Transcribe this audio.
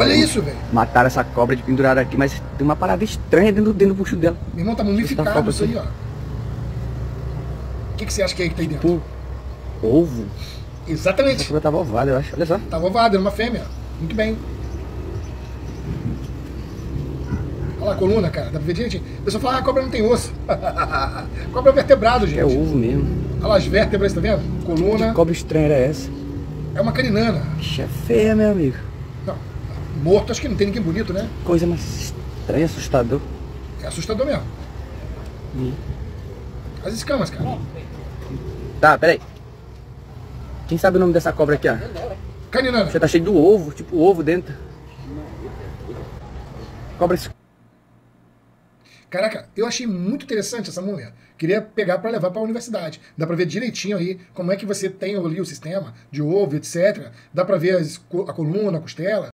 Olha isso, velho. Mataram essa cobra de pendurada aqui, mas tem uma parada estranha dentro, dentro do bucho dela. Meu irmão tá mumificado isso aí, ó. O que, que você acha que é que tá aí dentro? Tipo, ovo. Exatamente. cobra tava ovada, eu acho. Olha só. Tava ovado, era uma fêmea. Muito bem. Olha lá a coluna, cara. Dá pra ver direitinho. O pessoal fala, ah, a cobra não tem osso. cobra é vertebrado, gente. É ovo mesmo. Olha lá as vértebras, tá vendo? Coluna. Que cobra estranha era essa? É uma carinana. Ixi, é feia, meu amigo. Morto, acho que não tem ninguém bonito, né? Coisa mais estranha, assustador. É assustador mesmo. Hum. As escamas, cara. Tá, peraí. Quem sabe o nome dessa cobra aqui, ó? Caninana. Você tá cheio do ovo, tipo ovo dentro. Cobra Caraca, eu achei muito interessante essa múmia. Queria pegar para levar para a universidade. Dá para ver direitinho aí como é que você tem ali o sistema de ovo, etc. Dá para ver as a coluna, a costela.